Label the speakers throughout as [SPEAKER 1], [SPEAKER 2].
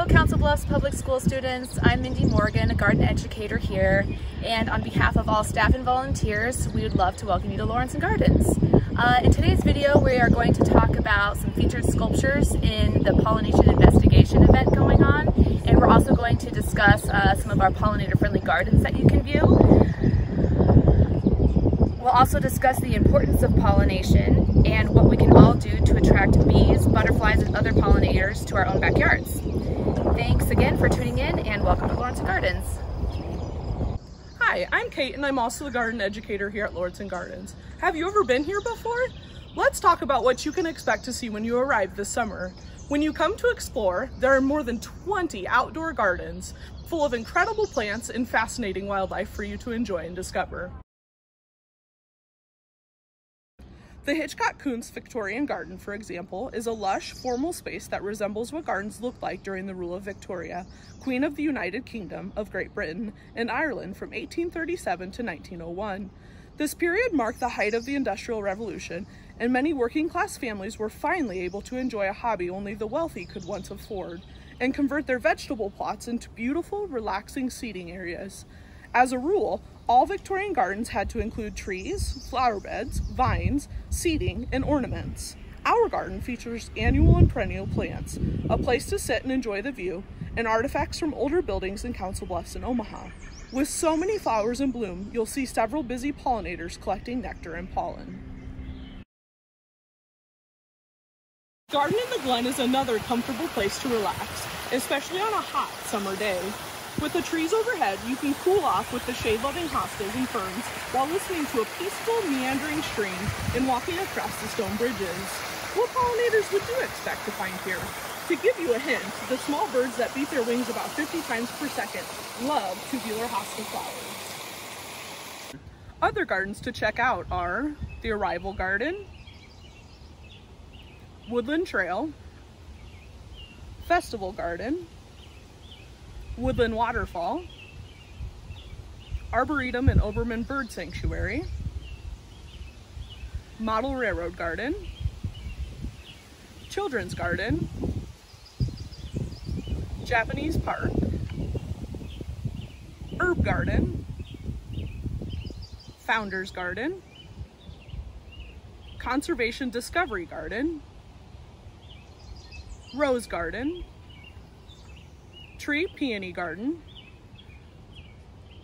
[SPEAKER 1] Hello Council Bluffs Public School students. I'm Mindy Morgan, a garden educator here, and on behalf of all staff and volunteers, we would love to welcome you to Lauritzen Gardens. Uh, in today's video, we are going to talk about some featured sculptures in the pollination investigation event going on, and we're also going to discuss uh, some of our pollinator-friendly gardens that you can view. We'll also discuss the importance of pollination and what we can all do to attract bees, butterflies, and other pollinators to our own backyards. Thanks again for tuning in Lauritzen Gardens.
[SPEAKER 2] Hi, I'm Kate and I'm also the garden educator here at Lauritzen Gardens. Have you ever been here before? Let's talk about what you can expect to see when you arrive this summer. When you come to explore, there are more than 20 outdoor gardens full of incredible plants and fascinating wildlife for you to enjoy and discover. The Hitchcock-Kunst Victorian Garden, for example, is a lush, formal space that resembles what gardens looked like during the rule of Victoria, Queen of the United Kingdom of Great Britain and Ireland from 1837 to 1901. This period marked the height of the Industrial Revolution, and many working-class families were finally able to enjoy a hobby only the wealthy could once afford, and convert their vegetable plots into beautiful, relaxing seating areas. As a rule, all Victorian gardens had to include trees, flower beds, vines, seating, and ornaments. Our garden features annual and perennial plants, a place to sit and enjoy the view, and artifacts from older buildings in Council Bluffs and Omaha. With so many flowers in bloom, you'll see several busy pollinators collecting nectar and pollen. Garden in the Glen is another comfortable place to relax, especially on a hot summer day. With the trees overhead, you can cool off with the shade-loving hostas and ferns while listening to a peaceful, meandering stream and walking across the stone bridges. What pollinators would you expect to find here? To give you a hint, the small birds that beat their wings about 50 times per second love tubular hosta flowers. Other gardens to check out are the Arrival Garden, Woodland Trail, Festival Garden, Woodland Waterfall, Arboretum and Oberman Bird Sanctuary, Model Railroad Garden, Children's Garden, Japanese Park, Herb Garden, Founders Garden, Conservation Discovery Garden, Rose Garden, Tree Peony Garden,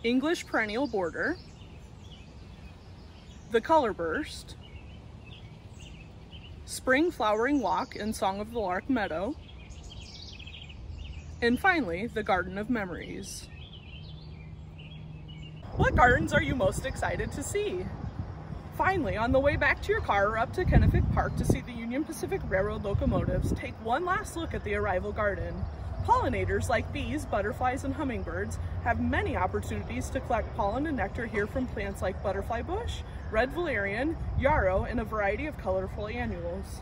[SPEAKER 2] English Perennial Border, The Color Burst, Spring Flowering Walk and Song of the Lark Meadow, and finally, the Garden of Memories. What gardens are you most excited to see? Finally, on the way back to your car or up to Kenefick Park to see the Union Pacific Railroad locomotives, take one last look at the Arrival Garden. Pollinators like bees, butterflies, and hummingbirds have many opportunities to collect pollen and nectar here from plants like butterfly bush, red valerian, yarrow, and a variety of colorful annuals.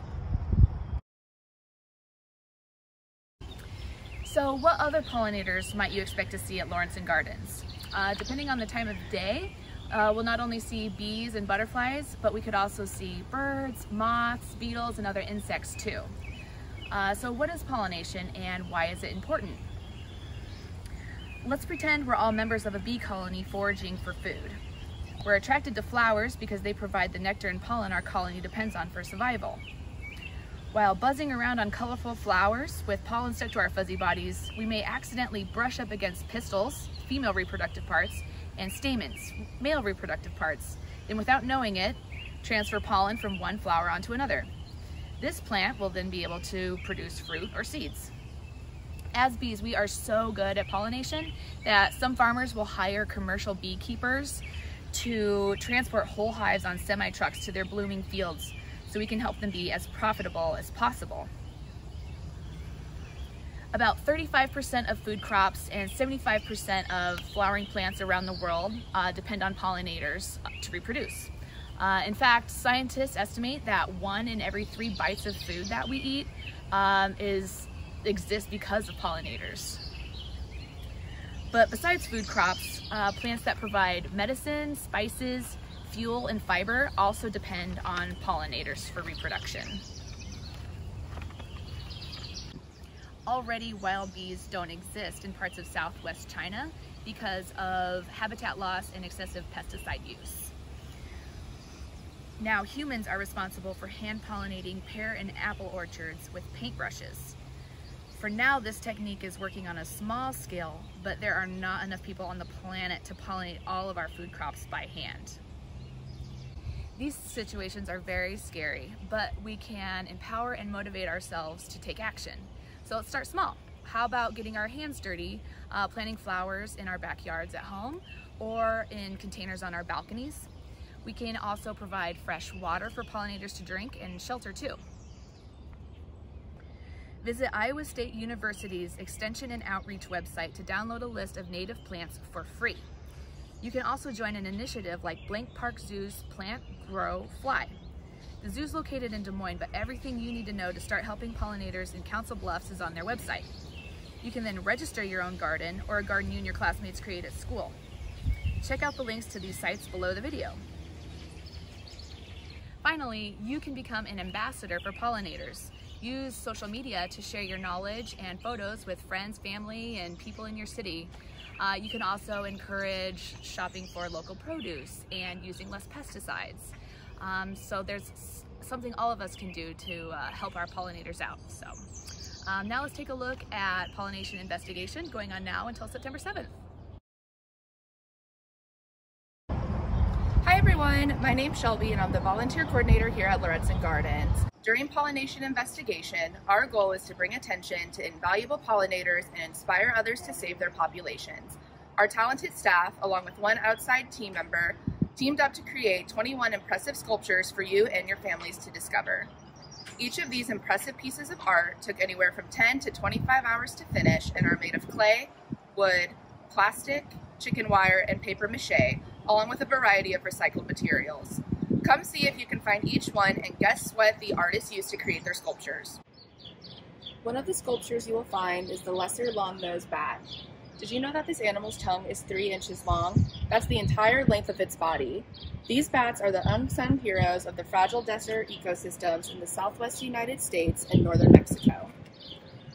[SPEAKER 1] So what other pollinators might you expect to see at Lauritzen Gardens? Uh, depending on the time of day, uh, we'll not only see bees and butterflies, but we could also see birds, moths, beetles, and other insects too. Uh, so what is pollination and why is it important? Let's pretend we're all members of a bee colony foraging for food. We're attracted to flowers because they provide the nectar and pollen our colony depends on for survival. While buzzing around on colorful flowers with pollen stuck to our fuzzy bodies, we may accidentally brush up against pistils, female reproductive parts, and stamens, male reproductive parts, and without knowing it, transfer pollen from one flower onto another. This plant will then be able to produce fruit or seeds. As bees, we are so good at pollination that some farmers will hire commercial beekeepers to transport whole hives on semi-trucks to their blooming fields so we can help them be as profitable as possible. About 35% of food crops and 75% of flowering plants around the world uh, depend on pollinators to reproduce. Uh, in fact, scientists estimate that one in every three bites of food that we eat um, is exists because of pollinators. But besides food crops, uh, plants that provide medicine, spices, fuel, and fiber also depend on pollinators for reproduction. already wild bees don't exist in parts of southwest China because of habitat loss and excessive pesticide use. Now humans are responsible for hand pollinating pear and apple orchards with paintbrushes. For now, this technique is working on a small scale, but there are not enough people on the planet to pollinate all of our food crops by hand. These situations are very scary, but we can empower and motivate ourselves to take action. So let's start small. How about getting our hands dirty, uh, planting flowers in our backyards at home or in containers on our balconies? We can also provide fresh water for pollinators to drink and shelter too. Visit Iowa State University's Extension and Outreach website to download a list of native plants for free. You can also join an initiative like Blank Park Zoo's Plant, Grow, Fly. The zoo's located in Des Moines, but everything you need to know to start helping pollinators in Council Bluffs is on their website. You can then register your own garden or a garden you and your classmates create at school. Check out the links to these sites below the video. Finally, you can become an ambassador for pollinators. Use social media to share your knowledge and photos with friends, family, and people in your city. Uh, you can also encourage shopping for local produce and using less pesticides. Um, so there's something all of us can do to uh, help our pollinators out. So um, now let's take a look at pollination investigation going on now until September 7th.
[SPEAKER 3] Everyone, my name's Shelby and I'm the volunteer coordinator here at Lauritzen Gardens. During pollination investigation, our goal is to bring attention to invaluable pollinators and inspire others to save their populations. Our talented staff, along with one outside team member, teamed up to create 21 impressive sculptures for you and your families to discover. Each of these impressive pieces of art took anywhere from 10 to 25 hours to finish and are made of clay, wood, plastic, chicken wire, and paper mache, along with a variety of recycled materials. Come see if you can find each one and guess what the artists used to create their sculptures. One of the sculptures you will find is the lesser long-nosed bat. Did you know that this animal's tongue is three inches long? That's the entire length of its body. These bats are the unsung heroes of the fragile desert ecosystems in the southwest United States and northern Mexico.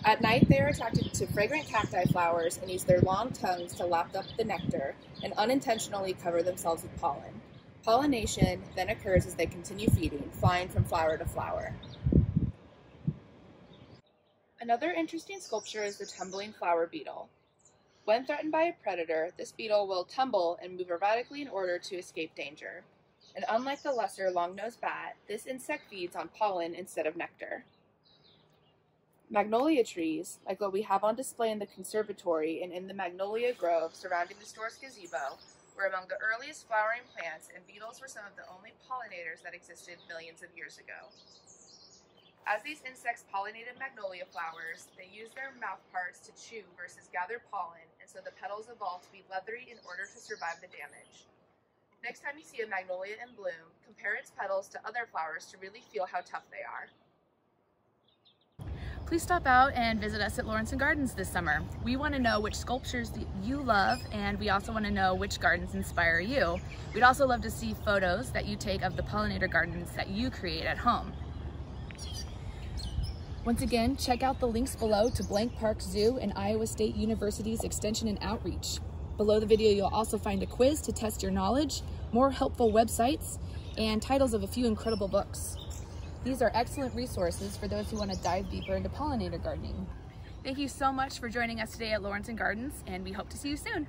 [SPEAKER 3] At night, they are attracted to fragrant cacti flowers and use their long tongues to lap up the nectar and unintentionally cover themselves with pollen. Pollination then occurs as they continue feeding, flying from flower to flower. Another interesting sculpture is the tumbling flower beetle. When threatened by a predator, this beetle will tumble and move erratically in order to escape danger. And unlike the lesser long-nosed bat, this insect feeds on pollen instead of nectar. Magnolia trees, like what we have on display in the conservatory and in the magnolia grove surrounding the store's gazebo, were among the earliest flowering plants and beetles were some of the only pollinators that existed millions of years ago. As these insects pollinated magnolia flowers, they used their mouth parts to chew versus gather pollen, and so the petals evolved to be leathery in order to survive the damage. Next time you see a magnolia in bloom, compare its petals to other flowers to really feel how tough they are.
[SPEAKER 1] Please stop out and visit us at Lauritzen Gardens this summer. We want to know which sculptures you love and we also want to know which gardens inspire you. We'd also love to see photos that you take of the pollinator gardens that you create at home. Once again, check out the links below to Blank Park Zoo and Iowa State University's Extension and Outreach. Below the video, you'll also find a quiz to test your knowledge, more helpful websites, and titles of a few incredible books. These are excellent resources for those who want to dive deeper into pollinator gardening. Thank you so much for joining us today at Lauritzen Gardens, and we hope to see you soon.